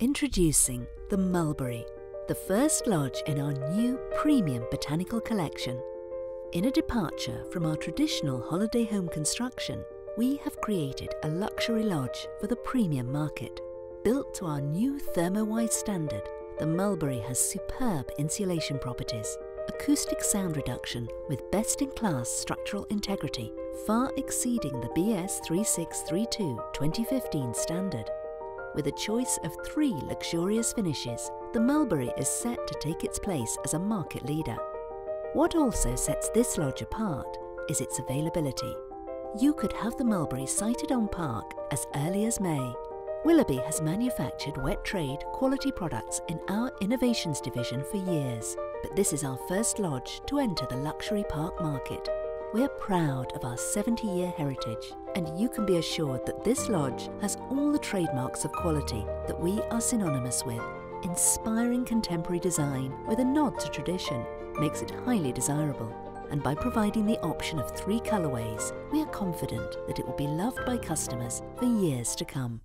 Introducing the Mulberry, the first lodge in our new premium botanical collection. In a departure from our traditional holiday home construction, we have created a luxury lodge for the premium market. Built to our new ThermoWise standard, the Mulberry has superb insulation properties, acoustic sound reduction with best-in-class structural integrity, far exceeding the BS 3632 2015 standard with a choice of three luxurious finishes, the Mulberry is set to take its place as a market leader. What also sets this lodge apart is its availability. You could have the Mulberry sited on park as early as May. Willerby has manufactured wet trade quality products in our innovations division for years, but this is our first lodge to enter the luxury park market. We're proud of our 70 year heritage, and you can be assured that this lodge has all the trademarks of quality that we are synonymous with. Inspiring contemporary design with a nod to tradition makes it highly desirable, and by providing the option of three colourways, we are confident that it will be loved by customers for years to come.